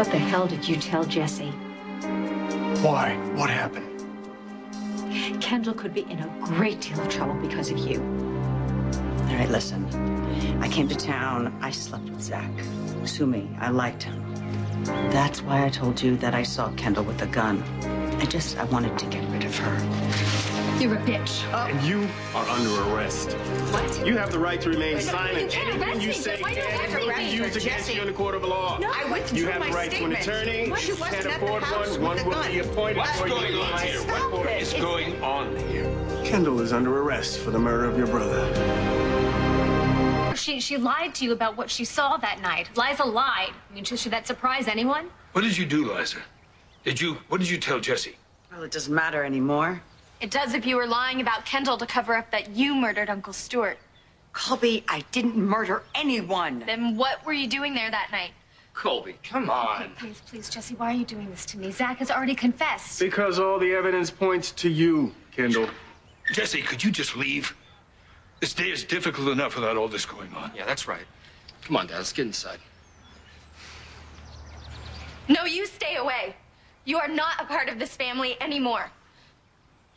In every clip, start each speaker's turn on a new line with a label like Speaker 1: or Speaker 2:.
Speaker 1: What the hell did you tell Jesse?
Speaker 2: Why? What happened?
Speaker 1: Kendall could be in a great deal of trouble because of you.
Speaker 3: All right, listen. I came to town. I slept with Zach. Sue me. I liked him. That's why I told you that I saw Kendall with a gun. I just, I wanted to get rid of her.
Speaker 1: You're a bitch.
Speaker 4: And you are under arrest.
Speaker 1: What?
Speaker 4: You have the right to remain silent.
Speaker 1: can't
Speaker 4: Anything
Speaker 1: arrest
Speaker 4: you say
Speaker 1: Why do you
Speaker 4: can
Speaker 1: have to
Speaker 4: be
Speaker 1: arrest
Speaker 4: used against you in the court of law.
Speaker 5: No, I withdrew
Speaker 4: You have
Speaker 5: my
Speaker 4: the right to an
Speaker 5: statement.
Speaker 4: attorney.
Speaker 5: She wasn't
Speaker 4: Can't
Speaker 5: at the
Speaker 4: afford
Speaker 5: house
Speaker 4: one.
Speaker 5: with
Speaker 4: One
Speaker 5: the
Speaker 4: will
Speaker 5: gun.
Speaker 4: be appointed
Speaker 6: What's
Speaker 4: for
Speaker 6: going
Speaker 4: you.
Speaker 6: on here?
Speaker 5: Stop
Speaker 6: What
Speaker 5: it.
Speaker 6: is
Speaker 5: It's-
Speaker 6: going on here?
Speaker 4: Kendall is under arrest for the murder of your brother.
Speaker 7: She, she lied to you about what she saw that night. Liza lied. I mean, should, should that surprise anyone?
Speaker 6: What did you do, Liza? Did you? What did you tell Jesse?
Speaker 3: Well, it doesn't matter anymore.
Speaker 7: It does if you were lying about Kendall to cover up that you murdered Uncle Stuart.
Speaker 3: Colby, I didn't murder anyone.
Speaker 7: Then what were you doing there that night?
Speaker 6: Colby, come on.
Speaker 7: Please, please, Jesse, why are you doing this to me? Zach has already confessed.
Speaker 4: Because all the evidence points to you, Kendall.
Speaker 6: Jesse, could you just leave? This day is difficult enough without all this going on.
Speaker 8: Yeah, that's right. Come on, Dad, let's get inside.
Speaker 7: No, you stay away. You are not a part of this family anymore.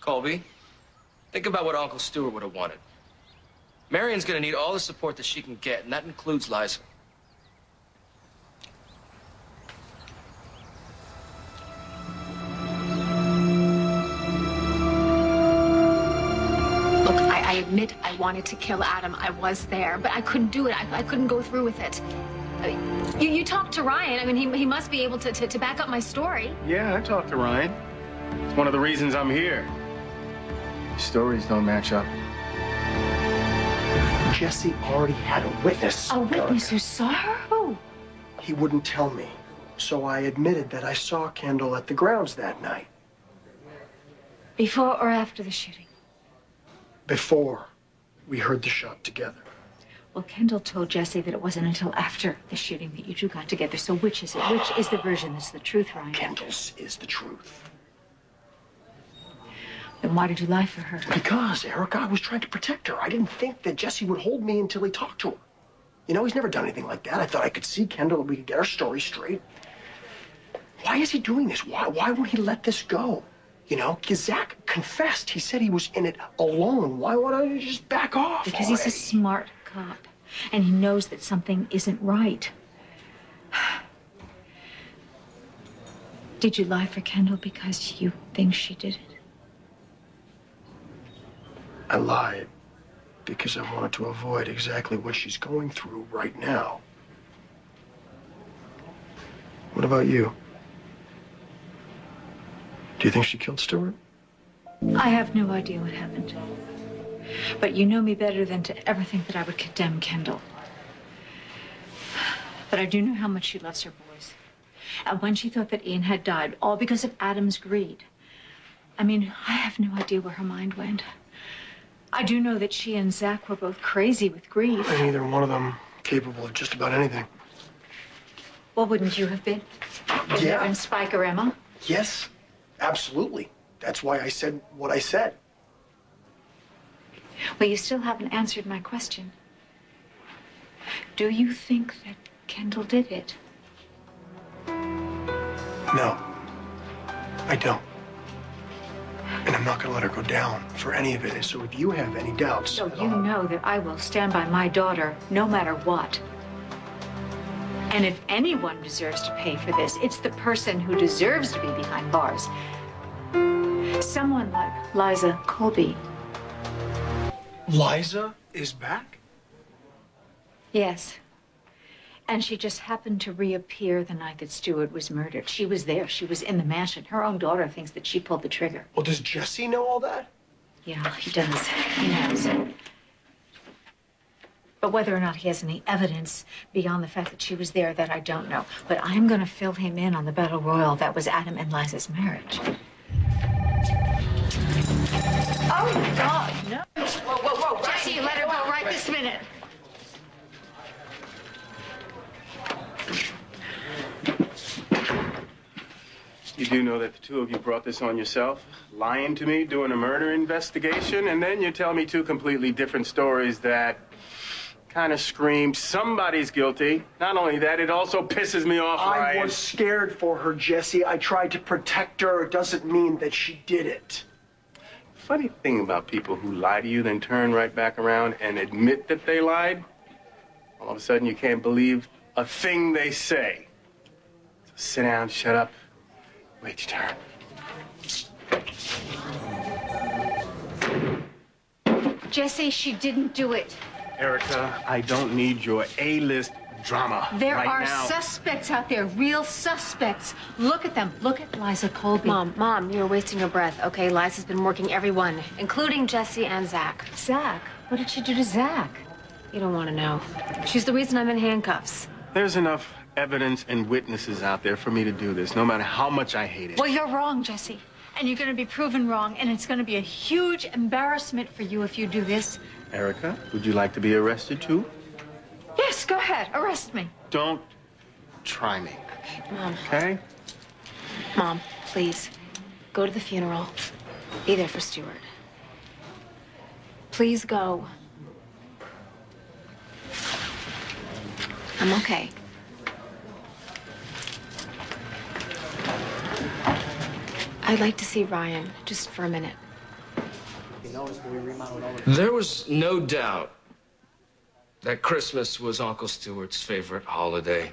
Speaker 8: Colby, think about what Uncle Stuart would have wanted. Marian's gonna need all the support that she can get, and that includes Liza.
Speaker 7: I, I admit I wanted to kill Adam. I was there, but I couldn't do it. I, I couldn't go through with it. I mean, you, you talked to Ryan. I mean, he, he must be able to, to, to back up my story.
Speaker 4: Yeah, I talked to Ryan. It's one of the reasons I'm here. Your stories don't match up.
Speaker 2: Jesse already had a witness.
Speaker 1: A witness who saw her? Who?
Speaker 2: He wouldn't tell me. So I admitted that I saw Kendall at the grounds that night.
Speaker 1: Before or after the shooting?
Speaker 2: Before we heard the shot together.
Speaker 1: Well, Kendall told Jesse that it wasn't until after the shooting that you two got together. So which is it? Which is the version that's the truth, Ryan?
Speaker 2: Kendall's is the truth.
Speaker 1: Then why did you lie for her?
Speaker 2: Because, Erica, I was trying to protect her. I didn't think that Jesse would hold me until he talked to her. You know, he's never done anything like that. I thought I could see Kendall and we could get our story straight. Why is he doing this? Why, why won't he let this go? You know, 'cause Zach confessed. He said he was in it alone. Why wouldn't I just back off?
Speaker 1: Because he's a smart cop. And he knows that something isn't right. Did you lie for Kendall because you think she did it?
Speaker 2: I lied because I wanted to avoid exactly what she's going through right now. What about you? Do you think she killed Stuart?
Speaker 1: I have no idea what happened. But you know me better than to ever think that I would condemn Kendall. But I do know how much she loves her boys. And when she thought that Ian had died, all because of Adam's greed, I mean, I have no idea where her mind went. I do know that she and Zach were both crazy with grief.
Speaker 2: And neither one of them capable of just about anything.
Speaker 1: Well, wouldn't you have been? If
Speaker 2: Yeah.
Speaker 1: in Spike or Emma?
Speaker 2: Yes, absolutely. That's why I said what I said.
Speaker 1: Well, you still haven't answered my question. Do you think that Kendall did it?
Speaker 2: No, I don't. And I'm not going to let her go down for any of it. So if you have any doubts,
Speaker 1: So you
Speaker 2: all-
Speaker 1: know that I will stand by my daughter no matter what. And if anyone deserves to pay for this, it's the person who deserves to be behind bars. Someone like Liza Colby.
Speaker 2: Liza is back?
Speaker 1: Yes. And she just happened to reappear the night that Stuart was murdered. She was there. She was in the mansion. Her own daughter thinks that she pulled the trigger.
Speaker 2: Well, does Jesse know all that?
Speaker 1: Yeah, he does. He knows. But whether or not he has any evidence beyond the fact that she was there, that I don't know. But I'm going to fill him in on the battle royal that was Adam and Liza's marriage. Oh, God, no.
Speaker 5: Whoa, whoa, whoa. Jesse, let her go right this minute.
Speaker 4: You do know that the two of you brought this on yourself, lying to me, doing a murder investigation, and then you tell me two completely different stories that kind of scream somebody's guilty. Not only that, it also pisses me off,
Speaker 2: I
Speaker 4: Ryan.
Speaker 2: was scared for her, Jesse. I tried to protect her. It doesn't mean that she did it.
Speaker 4: Funny thing about people who lie to you, then turn right back around and admit that they lied, all of a sudden you can't believe a thing they say. So sit down, shut up, wait your turn.
Speaker 1: Jesse, she didn't do it.
Speaker 4: Erica, I don't need your A-list drama
Speaker 1: There
Speaker 4: right
Speaker 1: are
Speaker 4: now.
Speaker 1: suspects out there, real suspects. Look at them. Look at Liza Colby.
Speaker 7: Mom, Mom, you're wasting your breath, okay? Liza's been working everyone, including Jesse and Zach.
Speaker 1: Zach. What did she do to Zach?
Speaker 7: You don't want to know. She's the reason I'm in handcuffs.
Speaker 4: There's enough evidence and witnesses out there for me to do this, no matter how much I hate it.
Speaker 1: Well, you're wrong, Jesse. And you're going to be proven wrong, and it's going to be a huge embarrassment for you if you do this.
Speaker 4: Erica, would you like to be arrested too?
Speaker 1: Yes, go ahead. Arrest me.
Speaker 4: Don't try me, Okay,
Speaker 7: Mom,
Speaker 4: okay?
Speaker 7: Mom, please. Go to the funeral. Be there for Stuart. Please go. I'm okay. I'd like to see Ryan just for a minute.
Speaker 8: There was no doubt that Christmas was Uncle Stuart's favorite holiday.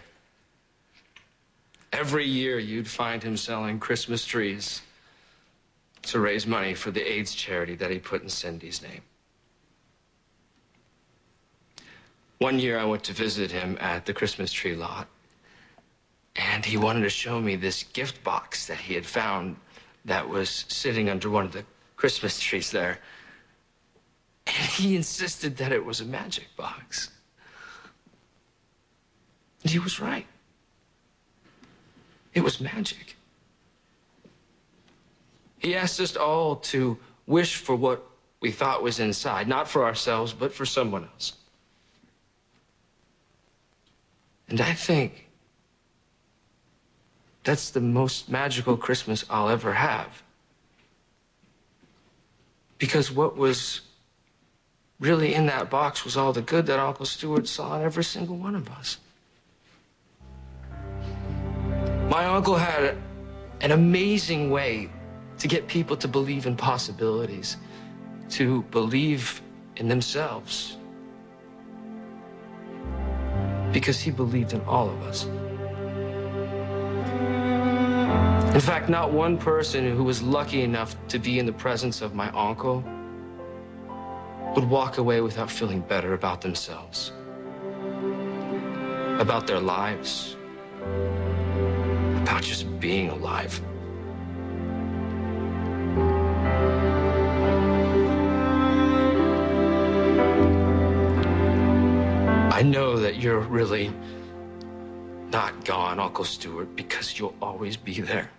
Speaker 8: Every year, you'd find him selling Christmas trees to raise money for the AIDS charity that he put in Cindy's name. One year, I went to visit him at the Christmas tree lot, and he wanted to show me this gift box that he had found that was sitting under one of the Christmas trees there. And he insisted that it was a magic box. And he was right. It was magic. He asked us all to wish for what we thought was inside, not for ourselves, but for someone else. And I think that's the most magical Christmas I'll ever have. Because what was really in that box was all the good that Uncle Stuart saw in every single one of us. My uncle had an amazing way to get people to believe in possibilities, to believe in themselves. Because he believed in all of us. In fact, not one person who was lucky enough to be in the presence of my uncle would walk away without feeling better about themselves, about their lives, about just being alive. I know that you're really not gone, Uncle Stuart, because you'll always be there.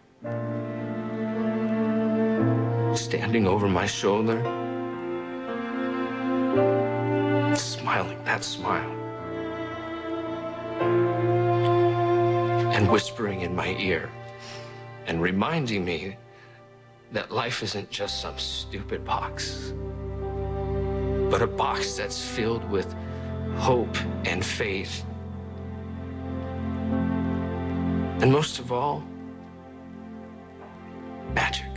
Speaker 8: Standing over my shoulder, smiling that smile, and whispering in my ear, and reminding me that life isn't just some stupid box, but a box that's filled with hope and faith. And most of all, magic.